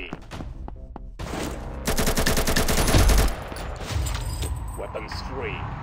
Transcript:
free. Weapons free.